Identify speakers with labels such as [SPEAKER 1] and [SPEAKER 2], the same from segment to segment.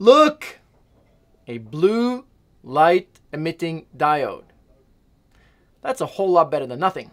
[SPEAKER 1] Look! A blue light emitting diode. That's a whole lot better than nothing.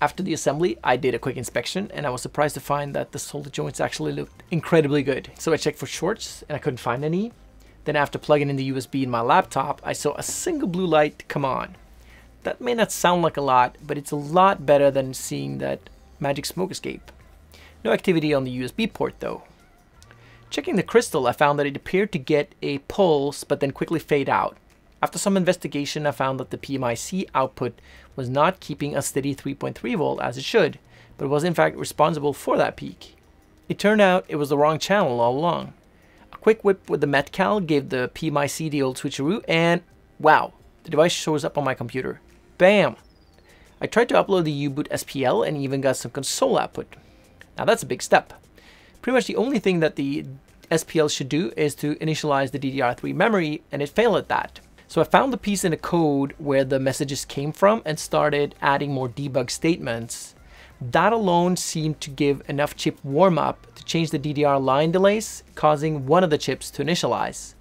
[SPEAKER 1] After the assembly, I did a quick inspection and I was surprised to find that the solder joints actually looked incredibly good. So I checked for shorts and I couldn't find any. Then after plugging in the USB in my laptop, I saw a single blue light come on. That may not sound like a lot, but it's a lot better than seeing that magic smoke escape. No activity on the USB port though. Checking the crystal, I found that it appeared to get a pulse but then quickly fade out. After some investigation, I found that the PMIC output was not keeping a steady 3.3 volt as it should, but was in fact responsible for that peak. It turned out it was the wrong channel all along. A quick whip with the Metcal gave the PMIC the old switcheroo, and wow, the device shows up on my computer. Bam! I tried to upload the U-Boot SPL and even got some console output. Now that's a big step. Pretty much the only thing that the SPL should do is to initialize the DDR3 memory, and it failed at that. So I found the piece in the code where the messages came from and started adding more debug statements. That alone seemed to give enough chip warm up to change the DDR line delays, causing one of the chips to initialize.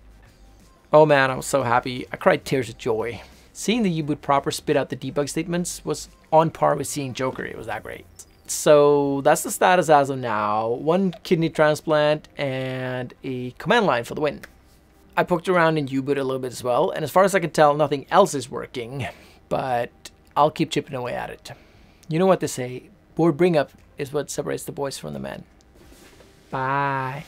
[SPEAKER 1] Oh man, I was so happy. I cried tears of joy. Seeing the U-Boot proper spit out the debug statements was on par with seeing Joker. It was that great. So that's the status as of now. One kidney transplant and a command line for the win. I poked around in U-Boot a little bit as well, and as far as I can tell, nothing else is working, but I'll keep chipping away at it. You know what they say, board bring up is what separates the boys from the men. Bye.